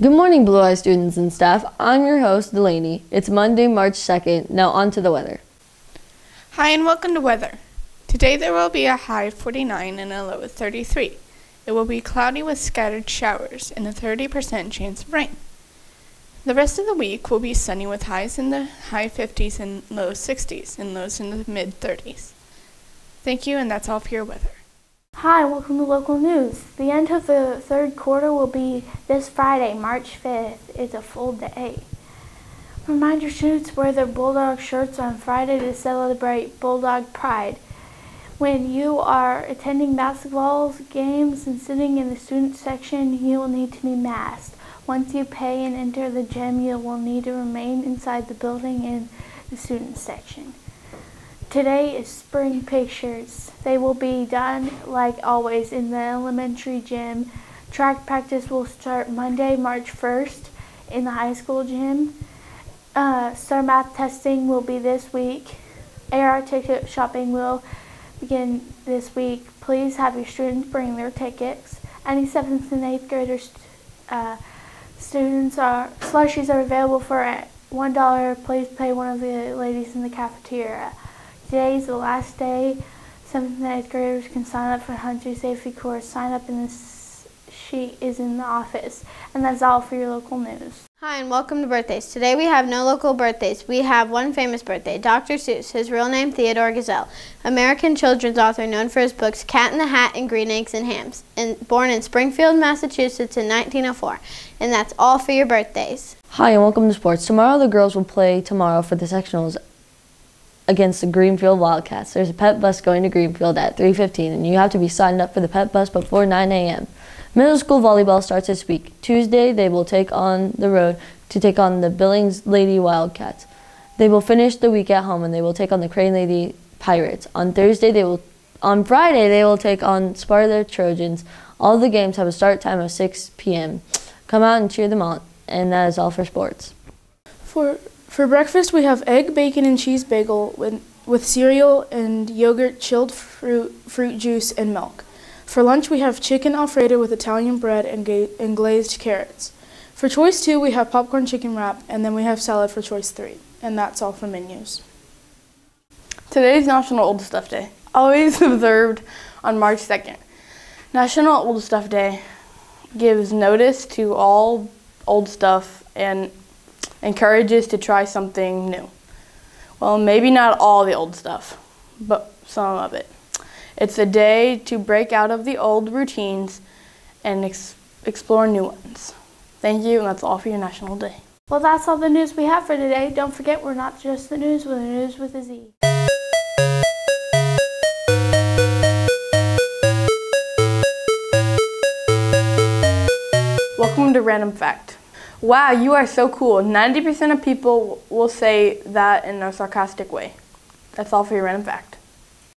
Good morning, Blue Eye students and staff. I'm your host, Delaney. It's Monday, March 2nd. Now, on to the weather. Hi, and welcome to weather. Today there will be a high of 49 and a low of 33. It will be cloudy with scattered showers and a 30% chance of rain. The rest of the week will be sunny with highs in the high 50s and low 60s and lows in the mid 30s. Thank you, and that's all for your weather. Hi, welcome to local news. The end of the third quarter will be this Friday, March 5th. It's a full day. Remind your students wear their Bulldog shirts on Friday to celebrate Bulldog Pride. When you are attending basketball games and sitting in the student section, you will need to be masked. Once you pay and enter the gym, you will need to remain inside the building in the student section. Today is spring pictures. They will be done like always in the elementary gym. Track practice will start Monday, March 1st in the high school gym. Uh, Star Math testing will be this week. AR ticket shopping will begin this week. Please have your students bring their tickets. Any 7th and 8th graders uh, students are slushies are available for $1. Please pay one of the ladies in the cafeteria. Today is the last day. 7th and 8th graders can sign up for the Hunter Safety Course. Sign up in this sheet is in the office. And that's all for your local news. Hi, and welcome to birthdays. Today we have no local birthdays. We have one famous birthday, Dr. Seuss, his real name Theodore Geisel, American children's author known for his books Cat in the Hat and Green Eggs and Hams, and born in Springfield, Massachusetts in 1904. And that's all for your birthdays. Hi, and welcome to sports. Tomorrow the girls will play tomorrow for the sectionals against the Greenfield Wildcats. There's a pet bus going to Greenfield at 3.15, and you have to be signed up for the pet bus before 9 a.m. Middle school volleyball starts this week. Tuesday, they will take on the road to take on the Billings Lady Wildcats. They will finish the week at home and they will take on the Crane Lady Pirates. On Thursday, they will on Friday, they will take on Sparta Trojans. All the games have a start time of 6 p.m. Come out and cheer them on. And that is all for sports. For for breakfast, we have egg, bacon, and cheese bagel with, with cereal and yogurt, chilled fruit, fruit juice, and milk. For lunch, we have chicken alfredo with Italian bread and, ga- and glazed carrots. For choice two, we have popcorn chicken wrap, and then we have salad for choice three. And that's all for menus. Today's National Old Stuff Day, always observed on March 2nd. National Old Stuff Day gives notice to all old stuff and encourages to try something new. Well, maybe not all the old stuff, but some of it. It's a day to break out of the old routines and ex- explore new ones. Thank you, and that's all for your National Day. Well, that's all the news we have for today. Don't forget, we're not just the news, we're the news with a Z. Welcome to Random Fact. Wow, you are so cool. 90% of people will say that in a sarcastic way. That's all for your Random Fact.